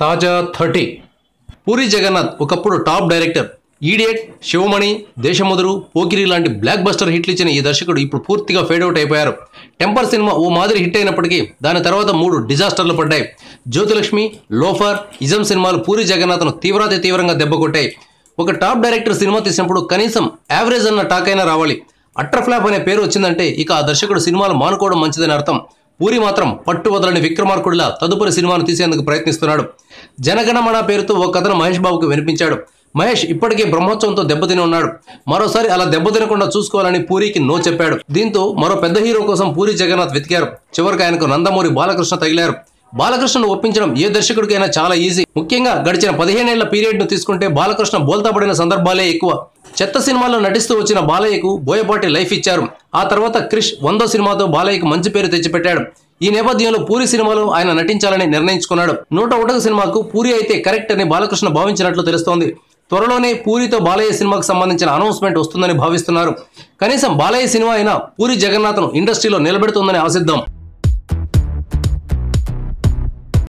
తాజా థర్టీ. పూరి జగన్నాథ్ ఒకప్పుడు top director. Idiot Shivamani Desamuduru Pokiri లాంటి బ్లాక్ బస్టర్ హిట్లు ఇచ్చిన ఈ దర్శకుడు ఇప్పుడు పూర్తిగా ఫేడ్ అయిపోయారు. టెంపర్ సినిమా ఓ మాదిరి హిట్ అయినప్పటికీ దాని తర్వాత మూడు డిజాస్టర్లు పడ్డాయి. జ్యోతిలక్ష్మి లోఫర్ ఇజం సినిమాలు పూరి జగన్నాథ్ను తీవ్రాతి తీవ్రంగా దెబ్బకొట్టాయి ఒక టాప్ డైరెక్టర్ సినిమా తీసినప్పుడు కనీసం యావరేజ్ అన్న టాక్ అయినా రావాలి. అట్టర్ ఫ్లాప్ అనే పేరు వచ్చిందంటే ఇక ఆ దర్శకుడు సినిమాలు మానుకోవడం మంచిదని అర్థం. పూరి మాత్రం పట్టు వదలని విక్రమార్కుడిలా తదుపరి సినిమాను తీసేందుకు ప్రయత్నిస్తున్నాడు. జనగణమణ పేరుతో ఓ కథను మహేష్ బాబుకు వినిపించాడు. మహేష్ ఇప్పటికే బ్రహ్మోత్సవంతో దెబ్బతిని ఉన్నాడు. మరోసారి అలా దెబ్బతినకుండా చూసుకోవాలని పూరికి నో చెప్పాడు. దీంతో మరో పెద్ద హీరో కోసం పూరి జగన్నాథ్ వెతికారు. చివరికి ఆయనకు నందమూరి బాలకృష్ణ తగిలారు. బాలకృష్ణను ఒప్పించడం ఏ దర్శకుడికైనా చాలా ఈజీ. ముఖ్యంగా గడిచిన పదిహేనేళ్ళ పీరియడ్ను తీసుకుంటే బాలకృష్ణ బోల్తా పడిన సందర్భాలే ఎక్కువ. చెత్త సినిమాల్లో నటిస్తూ వచ్చిన బాలయ్యకు బోయపాటి లైఫ్ ఇచ్చారు. ఆ తర్వాత క్రిష్ వందో సినిమాతో బాలయ్యకు మంచి పేరు తెచ్చిపెట్టాడు. ఈ నేపథ్యంలో పూరి సినిమాలో ఆయన నటించాలని నిర్ణయించుకున్నాడు. నూట ఒకటో సినిమాకు పూరి అయితే కరెక్ట్ అని బాలకృష్ణ భావించినట్లు తెలుస్తోంది. త్వరలోనే పూరితో బాలయ్య సినిమాకు సంబంధించిన అనౌన్స్మెంట్ వస్తుందని భావిస్తున్నారు. కనీసం బాలయ్య సినిమా అయినా పూరి జగన్నాథ్ను ఇండస్ట్రీలో నిలబెడుతుందని ఆశిద్దాం.